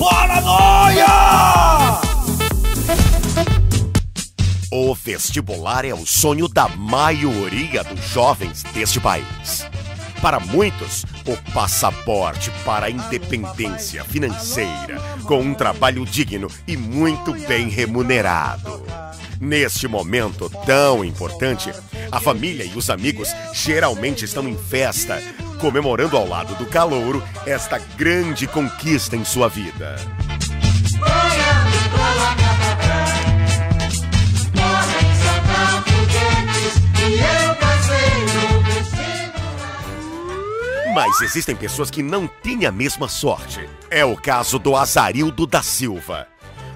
Paranoia! O vestibular é o sonho da maioria dos jovens deste país. Para muitos, o passaporte para a independência financeira, com um trabalho digno e muito bem remunerado. Neste momento tão importante, a família e os amigos geralmente estão em festa, comemorando ao lado do calouro esta grande conquista em sua vida. Mas existem pessoas que não têm a mesma sorte. É o caso do Azarildo da Silva.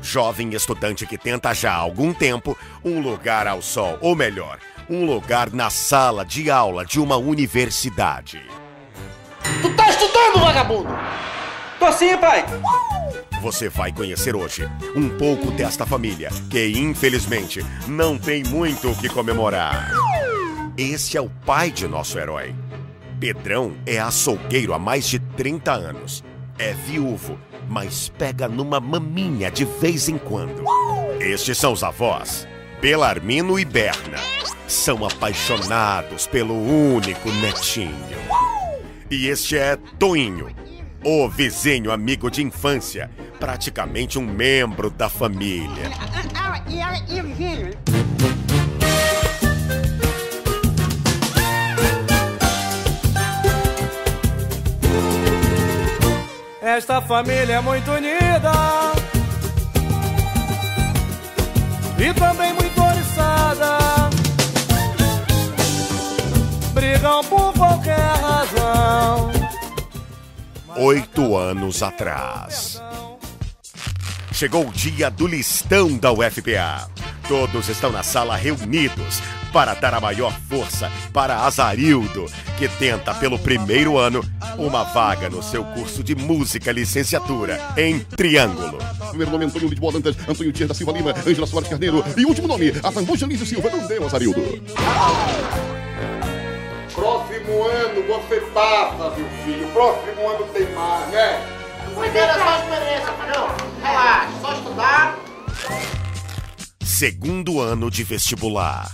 Jovem estudante que tenta já há algum tempo um lugar ao sol, ou melhor, um lugar na sala de aula de uma universidade. Tu estudando, vagabundo? Tô sim, pai. Você vai conhecer hoje um pouco desta família que, infelizmente, não tem muito o que comemorar. Esse é o pai de nosso herói. Pedrão é açougueiro há mais de 30 anos. É viúvo, mas pega numa maminha de vez em quando. Estes são os avós, Belarmino e Berna. São apaixonados pelo único netinho. E este é Toinho, o vizinho amigo de infância, praticamente um membro da família. Esta família é muito unida e também muito Brigam por qualquer razão. Oito anos atrás. Chegou o dia do listão da UFPA. Todos estão na sala reunidos para dar a maior força para Azarildo, que tenta pelo primeiro ano uma vaga no seu curso de música licenciatura em Triângulo. Primeiro nome Antônio Lisboa Dantas, Antônio Dias da Silva Lima, Ângela Soares Carneiro e último nome, Azambuja Lício Silva, não deu Azarildo. Próximo ano você passa, meu filho. Próximo ano tem mais, né? Primeiro é só experiência, não. Relaxa, só estudar. Segundo ano de vestibular.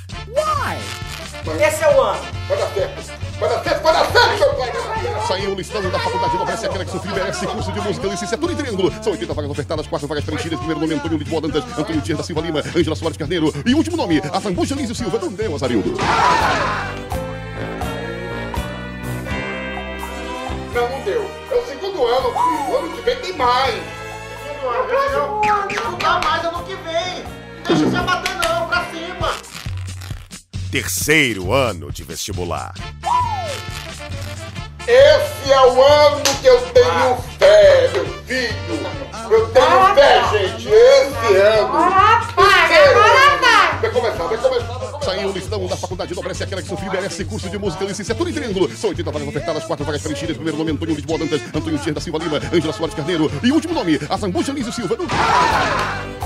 Esse é o ano. Vai dar certo. Vai dar certo, vai dar certo, meu pai. Saiu o listão da faculdade não parece aquela que filho merece curso de música licenciatura em Triângulo. São 80 vagas ofertadas, 4 vagas preenchidas. Primeiro nome Antônio Lisboa Dantas, Antônio Dias da Silva Lima, Ângela Soares Carneiro e último nome, Azambuja Lício Silva, não deu Azarildo. Não, não deu. É o segundo ano, filho. O ano que vem tem mais. Segundo ano, eu estudar mais ano que vem. Não deixa se abater não, pra cima. Terceiro ano de vestibular. Esse é o ano que eu tenho fé, meu filho. Eu tenho fé, gente. Esse ano. Ano. Vai começar, vai começar, vai começar. O listão da faculdade não parece aquela que seu filho merece curso de música licenciatura em Triângulo. São 80 vagas ofertadas, 4 vagas preenchidas. Primeiro nome Antônio Lisboa Dantas, Antônio Dias da Silva Lima, Ângela Soares Carneiro e último nome, Azambuja Lício Silva. Não...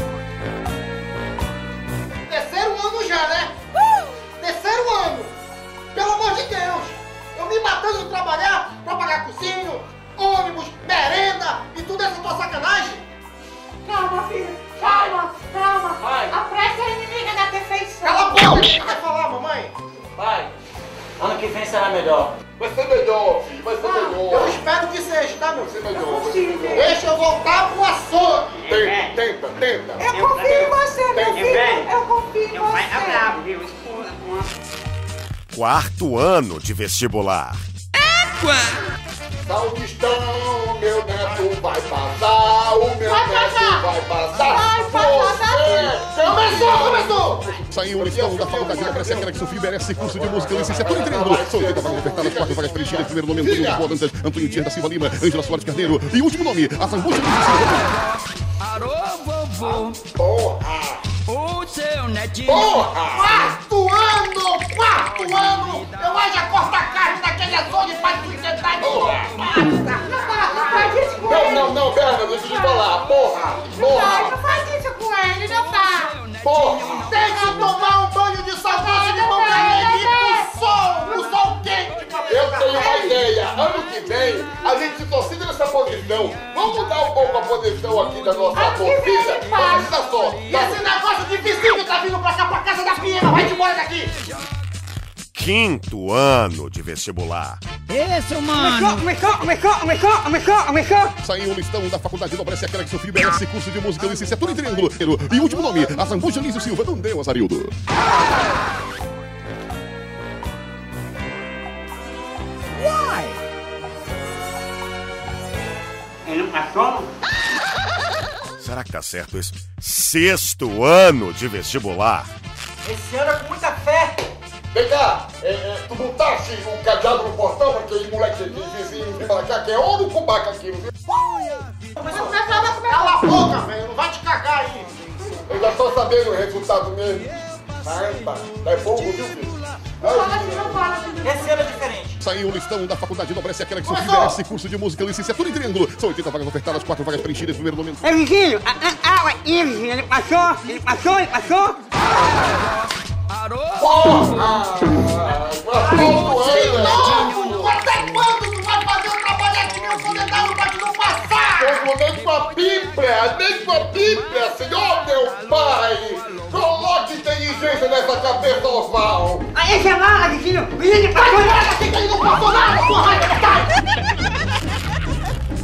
melhor. Vai ser melhor, filho. Vai ser Eu melhor. espero que seja, tá, meu Vai ser melhor, vai ser melhor. Deixa eu voltar pro açougue. Tenta, tenta, tenta. Eu confio em você, meu filho. Eu confio em você. Quarto ano de vestibular. Saudistão, meu neto vai passar. O meu Vai neto passar. vai passar. Vai passar. Começou, começou. Saiu o listão da faculdade parece aquela que filho merece curso de música licenciatura em Triângulo. São 80 vagas ofertadas, 4 vagas preenchidas. Primeiro nome Antônio Lisboa Dantas, Antônio Dias da Silva Lima, Ângela Soares Carneiro e último nome, Azambuja Lício Silva. Alô, vovô, Porra! o seu netinho. Porra! Quarto ano, quarto ano. Eu acho a corta carne daquele açougue pra de Não faz isso com Não, não, não, Berna, deixa eu te falar. Porra! Posição. Vamos mudar um pouco a posição aqui da nossa torcida. Imagina só. Esse negócio de vizinho tá vindo pra cá, pra casa da Piena. Vai embora daqui. Quinto ano de vestibular. Isso, mano. Saiu o listão da Faculdade Nobrece, aquela que sofreu merece curso de música, licenciatura em triângulo. E último nome, a Zambuja Lício Silva. Não deu, Azarildo. Ele? Será que tá certo esse sexto ano de vestibular? Esse ano é com muita fé. Vem cá, é, é, tu botaste o cadeado no portão, aquele moleque de vizinho de pra cá, que é ouro com baca aqui, viu? Cala a boca, velho. Não vai te cagar aí. Eu já tô sabendo o resultado mesmo. Caramba, é fogo, viu, filho? Esse ano é diferente. Saiu o listão da Faculdade Nobrece, aquela que merece curso de música, licenciatura em triângulo. São 80 vagas ofertadas, 4 vagas preenchidas. Primeiro nome. É vizinho, ah, ah, ah, ele, passou, ele passou, ele passou. Porra! Quanto Não! Até quando tu vai fazer o trabalho aqui, meu condenado, pra te não passar? Eu vou nem com a Bíblia, nem com a Bíblia, senhor meu pai! Coloque inteligência nessa cabeça oval! Esse é lá, vizinho, ele Vai passou. embora daqui que ele não passou nada, porra! Sai!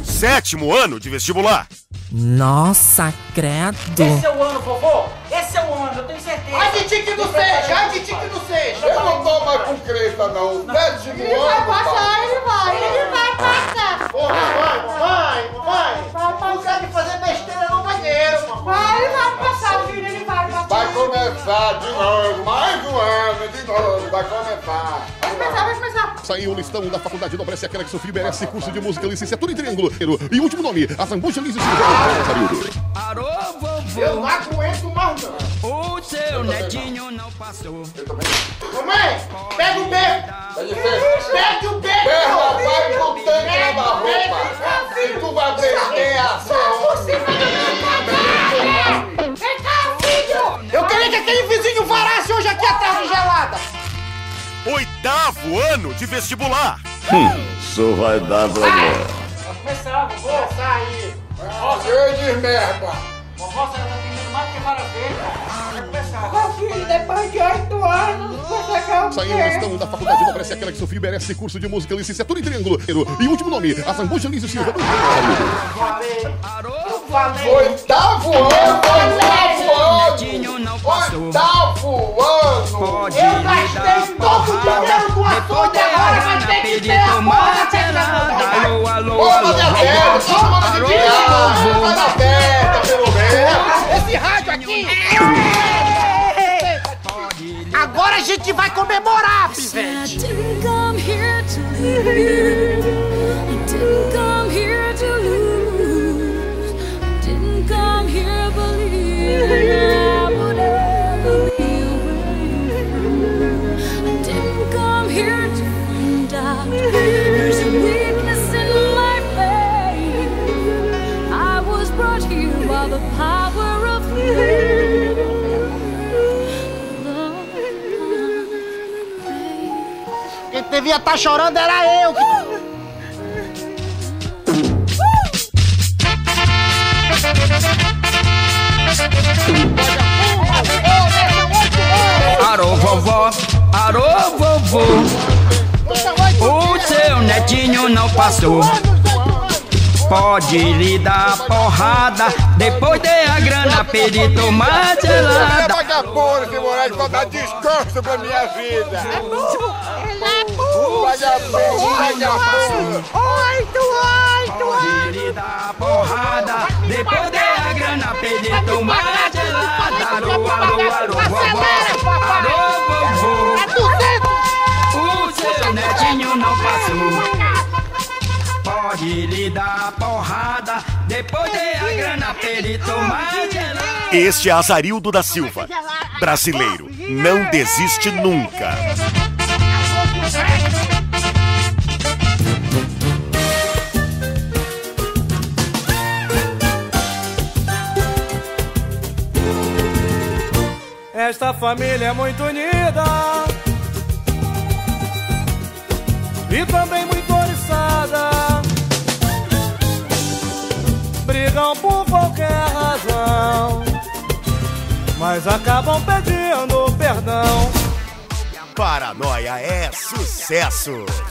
Sétimo ano de vestibular. Nossa, credo. Esse é o ano, vovô. Esse é o ano, eu tenho certeza. Ai de ti que não seja, ai de ti que não seja! Eu não tô mais com creta, não. Sétimo Ele vai ano. passar, ele vai, vai começar. Vai começar, vai começar. Saiu o listão da Faculdade Nobrece, aquela que sofreu merece curso de música, licenciatura em triângulo. E último nome, a Silva. Não deu, Azarildo. Parou, Eu vovô. não aguento mais não! O seu netinho não passou. Mamãe, pega o licença. Pega o beco! Perna vai no tanque lavar-roupa. E tu vai aprender a ser do cadáver. Vem cá, filho. Eu queria que aquele vizinho Oitavo ano de vestibular. Isso vai dar problema. Vai começar, vovô. Começar aí! Grande merda. Vovó, você tá pedindo mais do que maravilha. Vai começar. Ô, filho, depois de oito anos, você quer o Saiu o quê? listão da Faculdade Nobrece, aquela que sofreu merece curso de música, licenciatura em triângulo. E último nome, a Zambuja Lício Silva. Não! Parou! Oitavo ano, oitavo netinho ano. não passou. Oitavo ano. Pode Eu gastei todo o dinheiro do açougue, de agora vai grana, ter que ter a porra da. Alô, alô, alô, terra, alô. tô chamando de piada. Vai na testa, pelo menos. Esse rádio aqui! Agora a gente vai comemorar, pivete! Devia estar chorando era eu! Parou, vovó. Parou, vovô. O seu netinho não passou. Pode lhe dar porrada. Depois de a grana pedir tomar É gelada. vagabundo, moleque, só dá descanso pra minha vida. Vagabundo, vagabundo. Pode lhe dar porrada. Depois de a grana pedir tomar gelada. Alô, alô, alô, vovó. Alô, vovô. O seu netinho não passou. Pode lhe dar porrada. Depois de a grana pedir tomar gelada. Este é Azarildo da Silva. Brasileiro, não desiste nunca. Esta família é muito unida e também muito oriçada. brigam por qualquer razão, mas acabam pedindo perdão. Paranoia é sucesso.